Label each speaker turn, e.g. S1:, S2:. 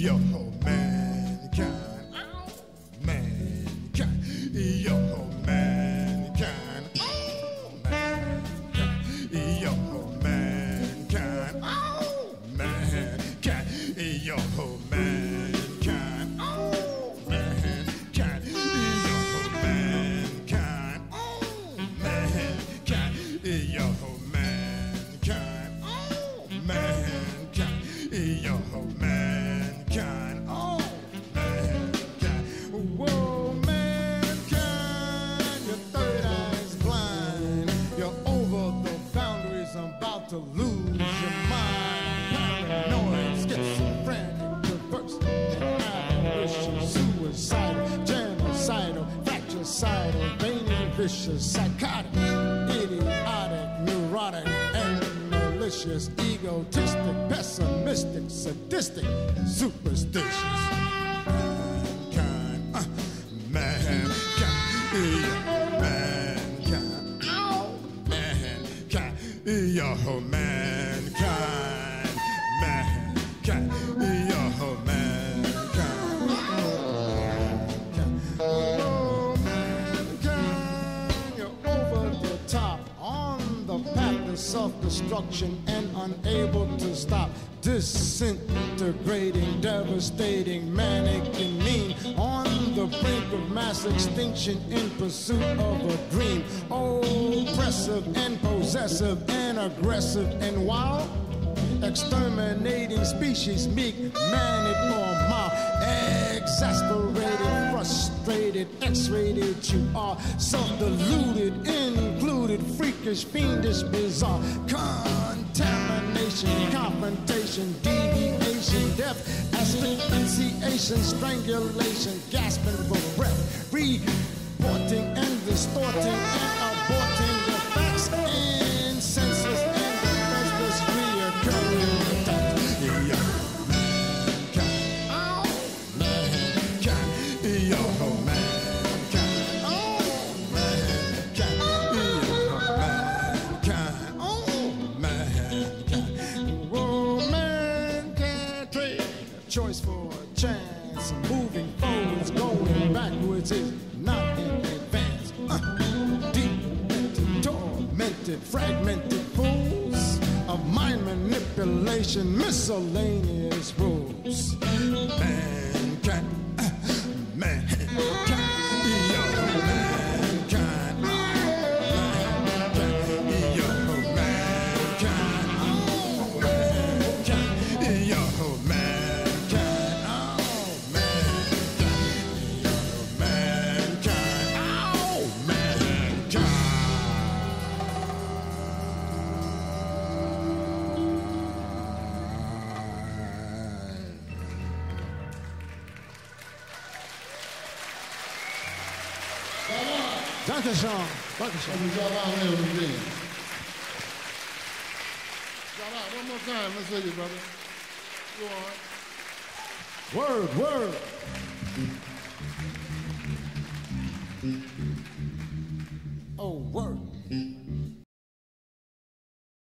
S1: Yo, mankind, oh, mankind, yo, mankind, oh, mankind, yo, mankind, oh, mankind, yo, mankind, oh, mankind, yo, mankind, oh, mankind, yo, lose your mind, paranoid, schizophrenic, perverse, avaricious, suicidal, genocidal, fratricidal, veiny, vicious, psychotic, idiotic, neurotic, and malicious, egotistic, pessimistic, sadistic, superstitious. Mankind, yo, mankind, mankind, self-destruction and unable to stop. Disintegrating, devastating, manic and mean, on the brink of mass extinction in pursuit of a dream. Oppressive and possessive and aggressive and wild exterminating species, meek, manic, or mild, exasperated, frustrated, X-rated. You are self-deluded, included, freakish, fiendish, bizarre, contamination, confrontation, deviation, death, asphyxiation, strangulation, gasping for breath, reporting and distorting moving forwards, going backwards is not in advance. Uh, demented, tormented, fragmented pools of mind manipulation, miscellaneous rules. Dankeschön. Dankeschön.
S2: Y'all out here one more time. Let's hear you, brother. Go on.
S1: Word, word.